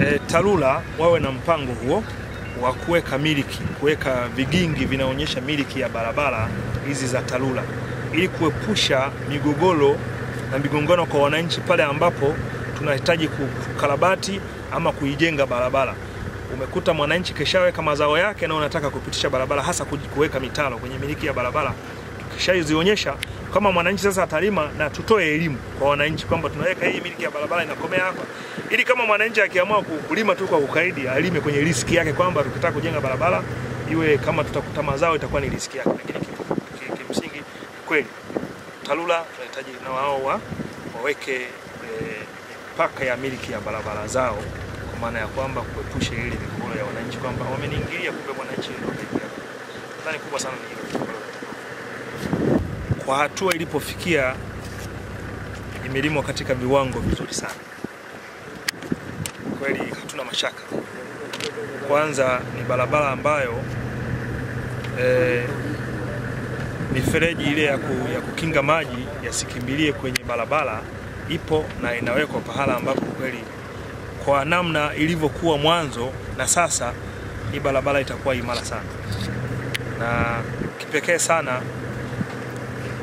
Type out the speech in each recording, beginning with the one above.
e, TARURA wawe na mpango huo wa kuweka miliki, kuweka vigingi vinaonyesha miliki ya barabara hizi za TARURA ili kuepusha migogoro na migongano kwa wananchi pale ambapo tunahitaji kukarabati ama kuijenga barabara. Umekuta mwananchi keshaweka mazao yake na unataka kupitisha barabara, hasa kuweka mitaro kwenye miliki ya barabara. Tukishazionyesha kama mwananchi sasa atalima, na tutoe elimu kwa wananchi kwamba tunaweka hii miliki ya barabara inakomea hapa, ili kama mwananchi akiamua kulima tu kwa ukaidi, alime kwenye riski yake, kwamba tukitaka kujenga barabara iwe kama tutakuta mazao itakuwa ni riski yake. Lakini kimsingi kweli TARURA tunahitaji na wao wa, waweke mipaka e, ya miliki ya barabara zao kwa maana ya kwamba kuepusha ile migogoro ya wananchi kwamba wameniingilia, kumbe mwananchi nadhani kubwa sana ni hilo. Kwa hatua ilipofikia, imelimwa katika viwango vizuri sana kweli, hatuna mashaka. Kwanza ni barabara ambayo e, mifereji ile ya, ku, ya kukinga maji yasikimbilie kwenye barabara ipo na inawekwa pahala ambapo kweli kwa namna ilivyokuwa mwanzo na sasa, hii barabara itakuwa imara sana, na kipekee sana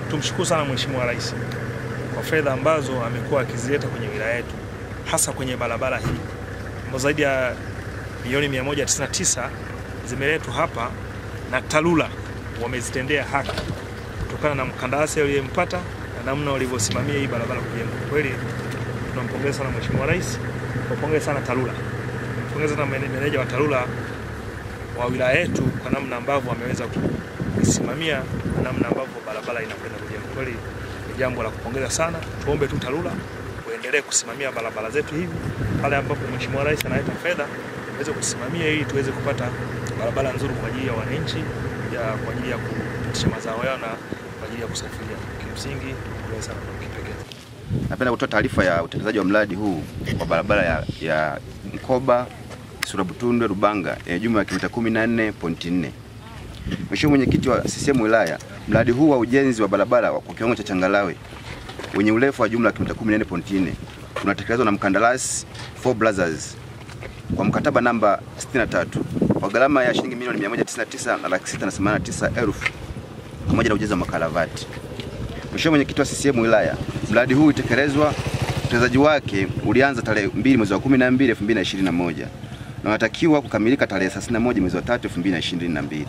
tumshukuru sana Mheshimiwa Rais kwa fedha ambazo amekuwa akizileta kwenye wilaya yetu, hasa kwenye barabara hii ambazo zaidi ya milioni 199 zimeletwa hapa na TARURA wamezitendea haki kutokana na mkandarasi aliyempata na namna walivyosimamia hii barabara kujengwa. Kweli tunampongeza sana Mheshimiwa Rais, tunapongeza sana TARURA, tunapongeza sana meneja wa TARURA wa wilaya yetu kwa namna ambavyo wameweza kusimamia na namna ambavyo barabara inakwenda kujengwa. Kweli ni jambo la kupongeza sana. Tuombe tu TARURA waendelee kusimamia barabara zetu hivi, pale ambapo Mheshimiwa Rais analeta fedha aweze kusimamia ili tuweze kupata barabara nzuri kwa ajili ya wananchi ya kwa ajili ya kupitisha mazao yao na kwa ajili ya kusafiria. Kimsingi pongeza sana kwa kipekee. Napenda kutoa taarifa ya utekelezaji wa mradi huu wa barabara ya, ya Mkoba Surabutunde Rubanga yenye jumla ya kilomita 14.4. Mheshimiwa Mwenyekiti wa CCM wilaya, mradi huu wa ujenzi wa barabara kwa kiwango cha changalawe wenye urefu wa jumla ya kilomita 14.4 unatekelezwa na mkandarasi Four Brothers kwa mkataba namba 63 kwa gharama ya shilingi milioni 199 na laki sita na themanini na tisa elfu pamoja na ujenzi wa makaravati. Mheshimiwa Mwenyekiti wa CCM wilaya, mradi huu utekelezwa, utekelezaji wake ulianza tarehe 2 mwezi wa 12 2021 na unatakiwa kukamilika tarehe 31 mwezi wa 3 2022.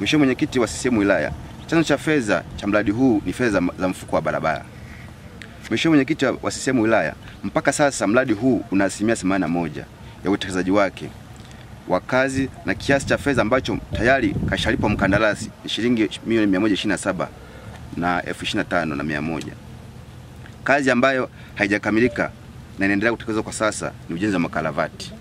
Mheshimiwa Mwenyekiti wa CCM wilaya, chanzo cha fedha cha mradi huu ni fedha za mfuko wa barabara. Mheshimiwa Mwenyekiti wa CCM wilaya, mpaka sasa mradi huu una asilimia 81 ya utekelezaji wake wa kazi na kiasi cha fedha ambacho tayari kashalipwa mkandarasi ni shilingi milioni 127 na elfu ishirini na tano na mia moja. Kazi ambayo haijakamilika na inaendelea kutekelezwa kwa sasa ni ujenzi wa makaravati.